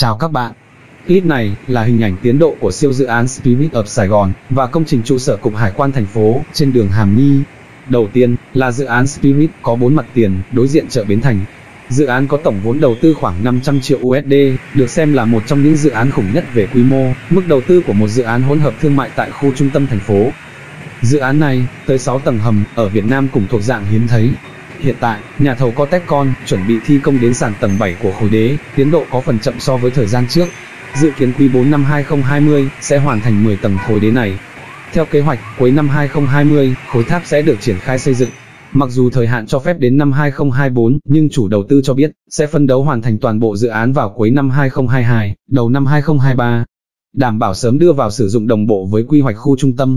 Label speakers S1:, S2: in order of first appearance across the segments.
S1: Chào các bạn. Clip này là hình ảnh tiến độ của siêu dự án Spirit of Sài Gòn và công trình trụ sở Cục Hải quan thành phố trên đường Hàm Nghi. Đầu tiên là dự án Spirit có 4 mặt tiền đối diện chợ Bến Thành. Dự án có tổng vốn đầu tư khoảng 500 triệu USD, được xem là một trong những dự án khủng nhất về quy mô, mức đầu tư của một dự án hỗn hợp thương mại tại khu trung tâm thành phố. Dự án này, tới 6 tầng hầm, ở Việt Nam cũng thuộc dạng hiếm thấy, Hiện tại, nhà thầu Cotecon chuẩn bị thi công đến sàn tầng 7 của khối đế, tiến độ có phần chậm so với thời gian trước. Dự kiến quý 4 năm 2020 sẽ hoàn thành 10 tầng khối đế này. Theo kế hoạch, cuối năm 2020, khối tháp sẽ được triển khai xây dựng. Mặc dù thời hạn cho phép đến năm 2024, nhưng chủ đầu tư cho biết sẽ phân đấu hoàn thành toàn bộ dự án vào cuối năm 2022, đầu năm 2023, đảm bảo sớm đưa vào sử dụng đồng bộ với quy hoạch khu trung tâm.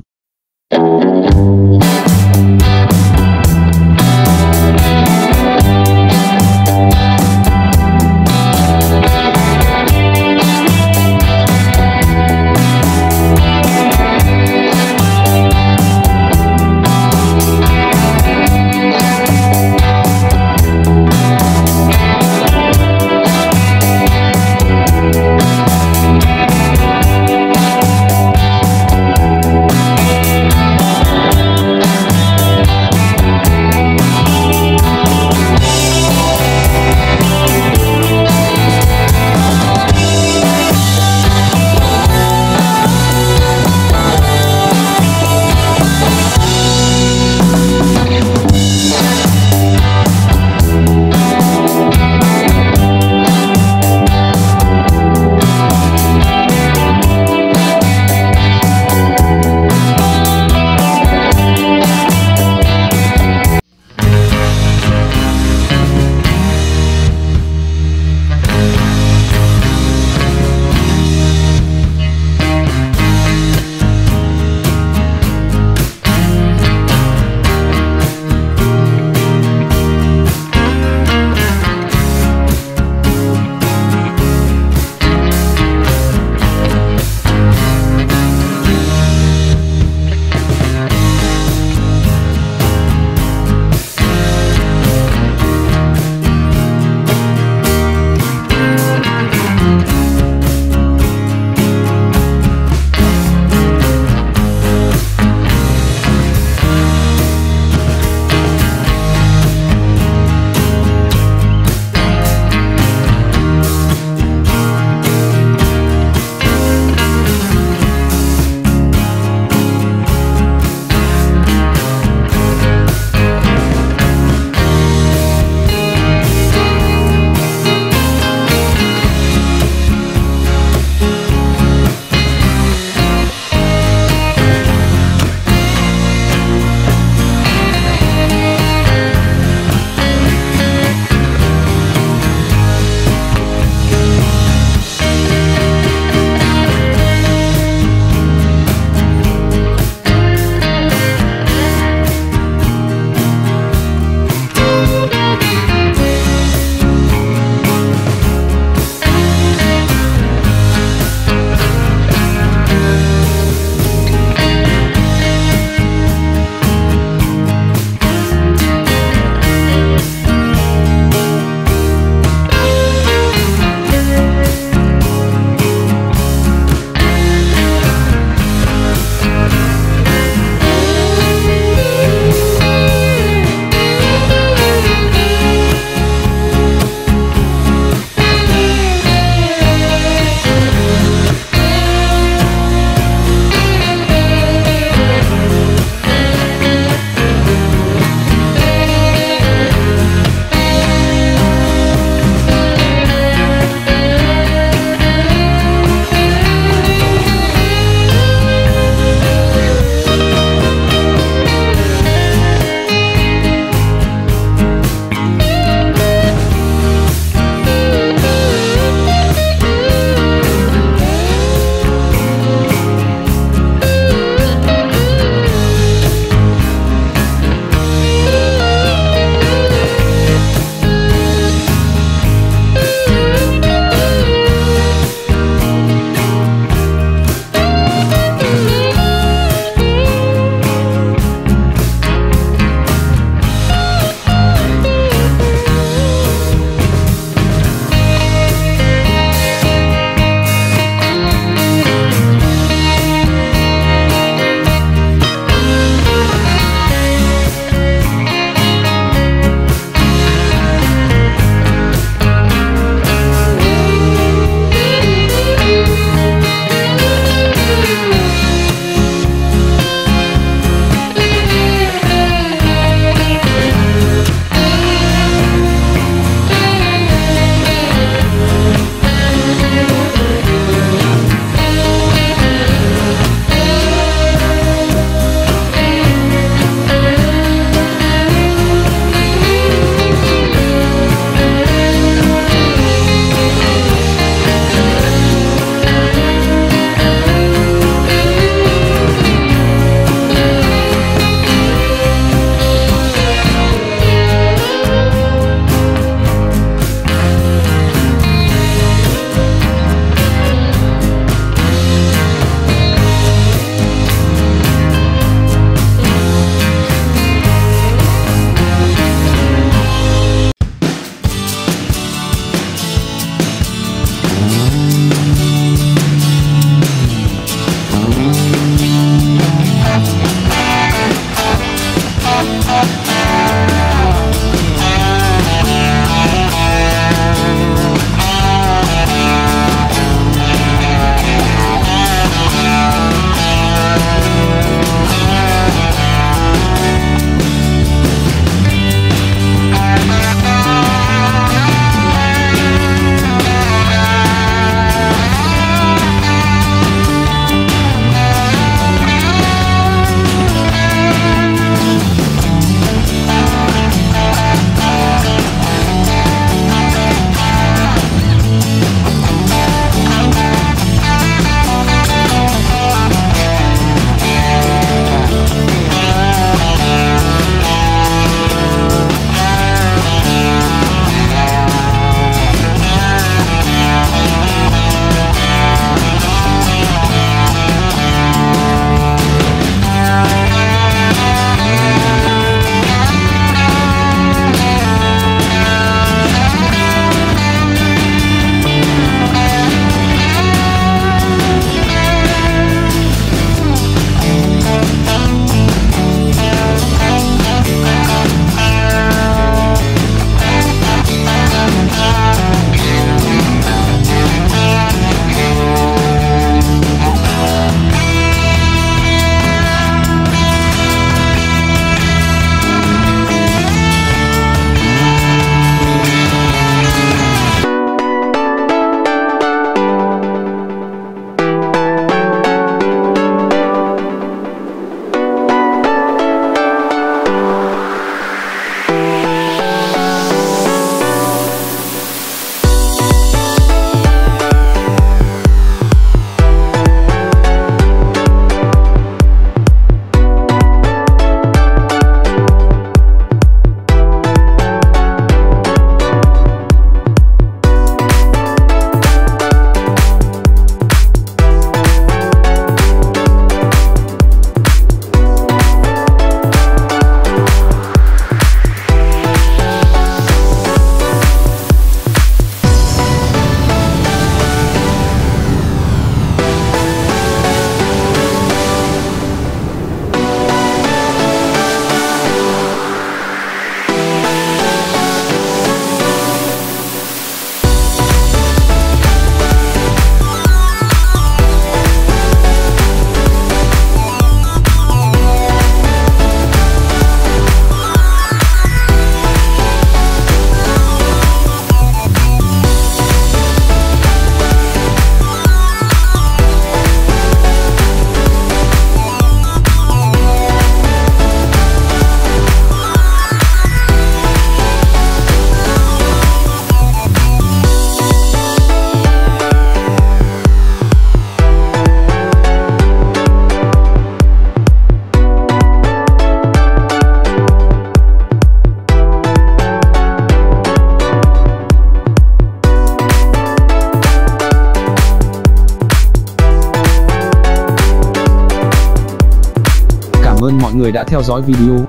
S1: Ơn mọi người đã theo dõi video.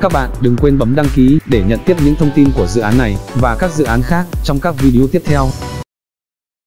S1: Các bạn đừng quên bấm đăng ký để nhận tiếp những thông tin của dự án này và các dự án khác trong các video tiếp theo.